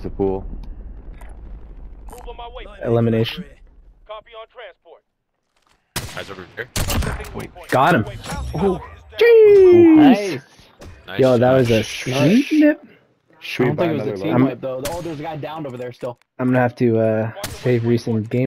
It's a pool. Move on my way. Elimination. Copy on transport. Guys over here. Setting. Got him. Oh, Jeez. Nice. Nice Yo, that was a sweet nip. Should I don't think it was a team wipe though. Oh, there's a guy downed over there still. I'm gonna have to uh, save recent game.